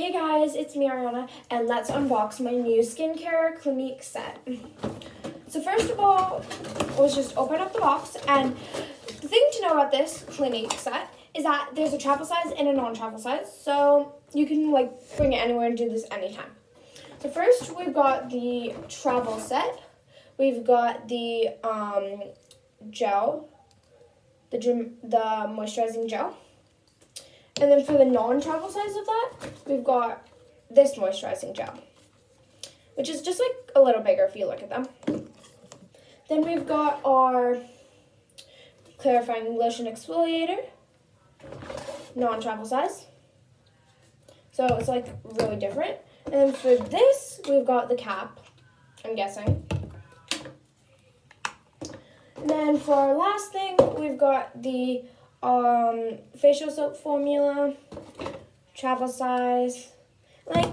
Hey guys, it's me Ariana, and let's unbox my new skincare Clinique set. So first of all, let's just open up the box, and the thing to know about this Clinique set is that there's a travel size and a non-travel size, so you can like bring it anywhere and do this anytime. So first we've got the travel set. We've got the um, gel, the the moisturizing gel. And then for the non-travel size of that, we've got this moisturizing gel, which is just like a little bigger if you look at them. Then we've got our clarifying lotion exfoliator, non-travel size. So it's like really different. And then for this, we've got the cap, I'm guessing. And then for our last thing, we've got the um, facial soap formula, travel size. Like,